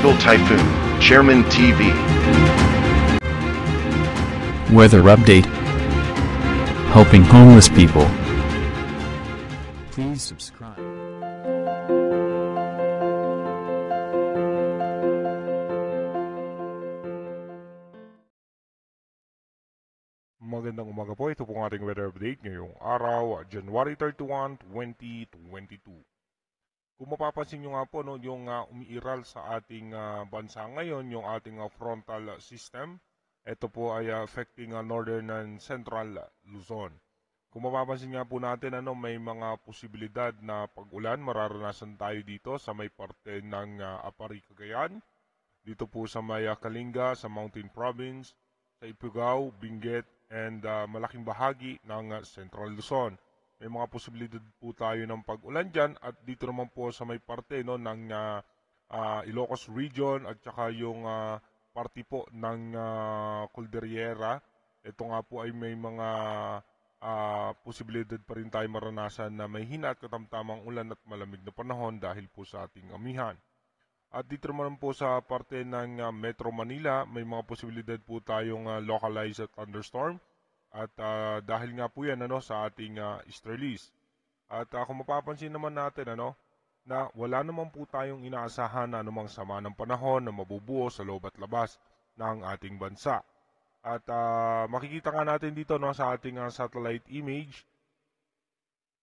Global Typhoon, Chairman TV. Weather update. Helping homeless people. Please subscribe. Magandang umaga po. Ito po ang ating weather update ngayong araw, January 31, 2022. Kung mapapansin nyo nga po, no, yung ah, umiiral sa ating ah, bansa ngayon, yung ating ah, frontal system, ito po ay ah, affecting ah, northern and central Luzon. Kung mapapansin nga po natin, ano, may mga posibilidad na pag-ulan, mararanasan tayo dito sa may parte ng ah, Apari, Cagayan, dito po sa may ah, Kalinga, sa Mountain Province, sa Ifugao, Benguet, and ah, malaking bahagi ng ah, Central Luzon. May mga posibilidad po tayo ng pag-ulan dyan at dito naman po sa may parte no, ng ah, ah, Ilocos Region at saka yung ah, parte po ng uh, Cordillera. Ito nga po ay may mga ah, posibilidad pa rin tayo maranasan na may hina at katamtamang ulan at malamig na panahon dahil po sa ating amihan. At dito naman po sa parte ng ah, Metro Manila, may mga posibilidad po tayong ah, localized thunderstorm. At ah, dahil nga po yan ano, sa ating uh, easterlies. At ah, kung mapapansin naman natin ano, na wala naman po tayong inaasahan na anumang sama ng panahon na mabubuo sa loob at labas ng ating bansa. At ah, makikita nga natin dito no, sa ating ah, satellite image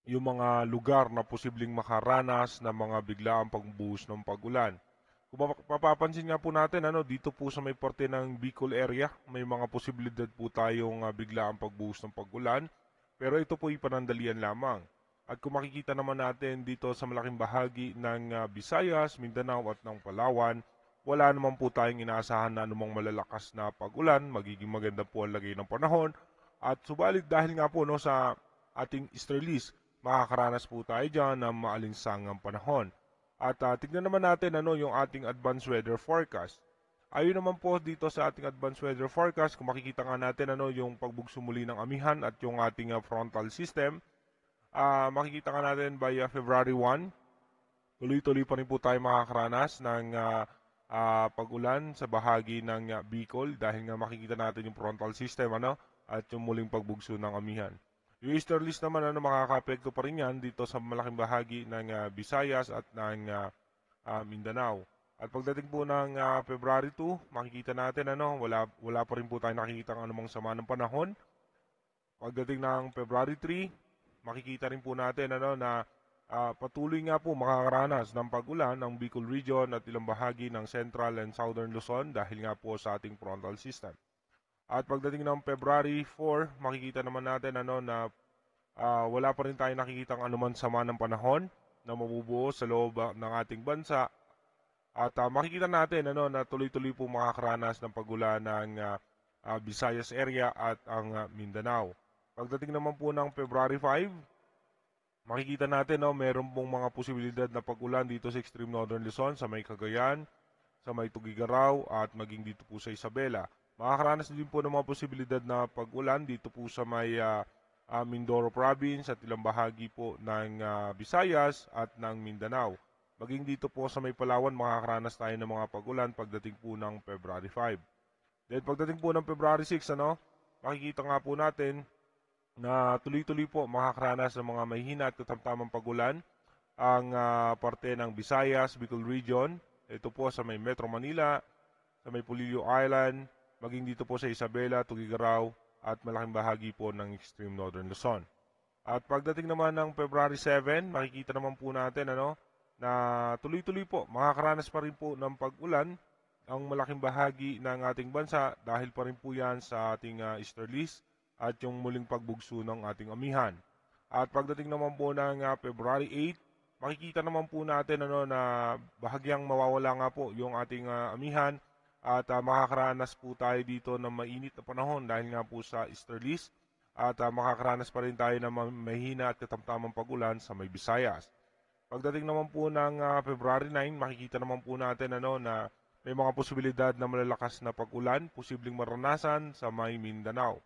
yung mga lugar na posibleng makaranas ng mga biglaang pagbuhos ng pagulan. Kung mapa- mapapansin nga po natin, ano, dito po sa may parte ng Bicol area, may mga posibilidad po tayong uh, biglaang pagbuhos ng pagulan. Pero ito po ipanandalian lamang. At kung makikita naman natin dito sa malaking bahagi ng uh, Visayas, Mindanao at ng Palawan, wala naman po tayong inaasahan na anumang malalakas na pagulan, magiging maganda po ang lagay ng panahon. At subalit dahil nga po no, sa ating easterlies, makakaranas po tayo dyan ng maalinsangang panahon. At uh, tignan naman natin ano yung ating advanced weather forecast. Ayon naman po dito sa ating advanced weather forecast, kung makikita nga natin ano yung pagbugso muli ng amihan at yung ating uh, frontal system, ah makikita nga natin by uh, February 1, tuloy-tuloy pa rin po tayo makakaranas ng ah, ah, pag-ulan sa bahagi ng ah, Bicol dahil nga makikita natin yung frontal system ano at yung muling pagbugso ng amihan. Yung easterlies naman ano makakaapekto pa rin yan dito sa malaking bahagi ng ah, Visayas at ng ah, ah, Mindanao. At pagdating po ng ah, February 2, makikita natin ano wala wala pa rin po tayo nakikita ng anumang sama ng panahon. Pagdating ng February 3, makikita rin po natin ano na ah, patuloy nga po makakaranas ng pag-ulan ng Bicol Region at ilang bahagi ng Central and Southern Luzon dahil nga po sa ating frontal system. At pagdating ng February 4, makikita naman natin ano na ah, wala pa rin tayo nakikita anuman sama ng panahon na mabubuo sa loob ah, ng ating bansa. At ah, makikita natin ano na tuloy-tuloy po makakaranas ng pagulan ng ah, ah, Visayas area at ang ah, Mindanao. Pagdating naman po ng February 5, makikita natin no, meron pong mga posibilidad na pag-ulan dito sa extreme northern Luzon, sa may Cagayan, sa may Tugigaraw at maging dito po sa Isabela. Makakaranas din po ng mga posibilidad na pag-ulan dito po sa may ah, ah, Mindoro province at ilang bahagi po ng ah, Visayas at ng Mindanao. Maging dito po sa may Palawan, makakaranas tayo ng mga pag-ulan pagdating po ng February 5. Then pagdating po ng February 6, ano, makikita nga po natin na tuloy-tuloy po makakaranas ng mga mahina at katamtamang pagulan ang ah, parte ng Visayas, Bicol Region. Ito po sa may Metro Manila, sa may Pulilio Island, maging dito po sa Isabela, Tugigaraw, at malaking bahagi po ng extreme northern Luzon. At pagdating naman ng February 7, makikita naman po natin ano, na tuloy-tuloy po, makakaranas pa rin po ng pag-ulan ang malaking bahagi ng ating bansa dahil pa rin po yan sa ating ah, easterlies at yung muling pagbugso ng ating amihan. At pagdating naman po ng ah, February 8, makikita naman po natin ano, na bahagyang mawawala nga po yung ating ah, amihan at ah, makakaranas po tayo dito ng mainit na panahon dahil nga po sa easterlies at ah, makakaranas pa rin tayo ng ma- mahina at katamtamang pagulan sa may Visayas. Pagdating naman po ng ah, February 9, makikita naman po natin ano, na may mga posibilidad na malalakas na pag-ulan, posibleng maranasan sa may Mindanao.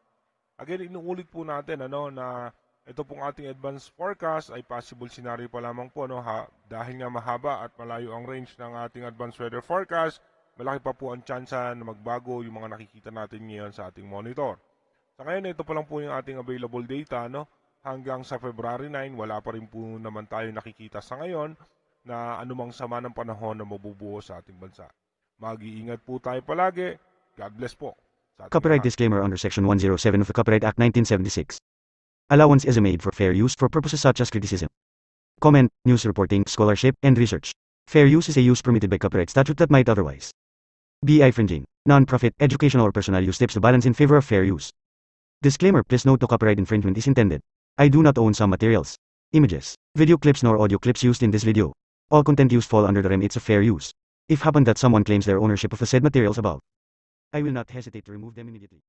Again, inuulit po natin ano, na ito pong ating advanced forecast ay possible scenario pa lamang po no ha dahil nga mahaba at malayo ang range ng ating advanced weather forecast malaki pa po ang tsansa na magbago yung mga nakikita natin ngayon sa ating monitor. Sa ngayon ito pa lang po yung ating available data no hanggang sa February 9 wala pa rin po naman tayo nakikita sa ngayon na anumang sama ng panahon na mabubuo sa ating bansa. Mag-iingat po tayo palagi. God bless po. Copyright disclaimer under Section 107 of the Copyright Act 1976. Allowance is made for fair use for purposes such as criticism, comment, news reporting, scholarship, and research. Fair use is a use permitted by copyright statute that might otherwise be infringing. Non-profit, educational, or personal use tips to balance in favor of fair use. Disclaimer Please note no copyright infringement is intended. I do not own some materials, images, video clips, nor audio clips used in this video. All content used fall under the remits of fair use. If happen that someone claims their ownership of the said materials above, I will not hesitate to remove them immediately.